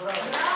Bravo.